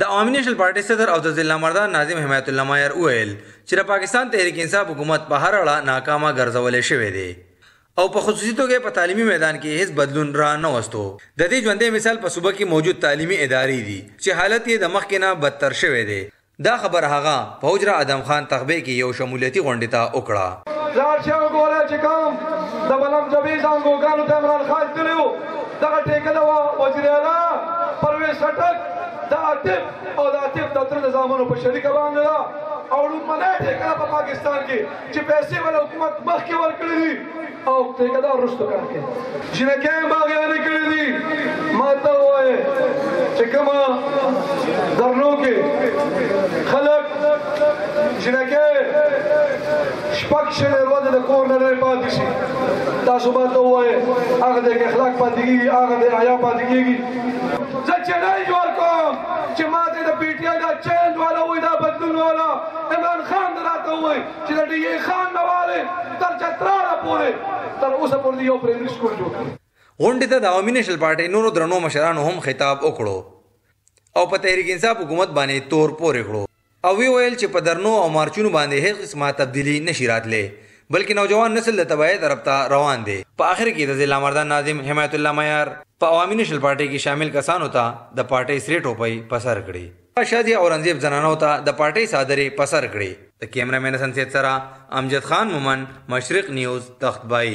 د عوامي نېشنل پارټۍ صدر او د ضلع مردان ناظم حمایت الله مایر وویل چې د پاکستان تحریک انصاف حکومت په هر اړه ناکامه ګرځولی شوی دی او په خصوصي توګه په تعلیمي میدان کې هیڅ بدلون را نه وستو د دې ژوندی مثال په صوبه کې موجود تعلیمي ادارې دي چې حالت یې د مخکې نه بدتر شوی دی دا خبره هغه په حجره ادم خان تغبې کې یو شمولیتي غونډې ته وکړه. لاړ شئ او ګورئ چې کوم د بلم جبې زانګوګانو ته عمران خان تللی و. دغه ټیکه د وزیر اعلی پرویز خټک د عاطف او د عاطف د تر نظامونو په شریکه باندې ده او لومړنۍ ټیکه په پاکستان کې چې پیسې ول حکومت مخکې ورکړې دي او ټیکه دا رښتو کار کوي چې نه کې باغیان کړې دي ما ته وایي چې کما درنو کې خلک چې نه کې شپږ شلې ورځې د کور نه لرې پاتې شي تاسو به ته ووایې هغه دی که اخلاق پاتې کېږي هغه دی حیا پاتې کېږي زه چیلنج ورکوم چې ما ته د پي ټي آی دا چیلنج والا وایي دا بدلون والا عمران خان ته راته ووایي چې د ډي خان نه والې تر چتراله پورې تر اوسه پورې یو پرېمري سکول جوړ کړي غونډې ته د عوامي نېشنل پارټۍ نورو درنو مشرانو هم خطاب وکړو او په تحریک انصاف حکومت باندې تور پورې کړو او ویې ویل چې په درنو او مارچونو باندې هېڅ قسمه تبدیلي نه شي راتلی بلکې نوجوان نسل د تباهۍ طرف ته روان دی. په اخر کې د ضلعمردان ناظم حمایت الله معیار په عوامي نېشنل پارټۍ کې شامل کسانو ته د پارټۍ سرې ټوپۍ په سر کړې. شازیه اورنګزېب ځنانو ته د پارټۍ څادرې په سر کړې. د کېمره مېن حسن سید سره امجد خان مومند مشرق نیوز تخت باي.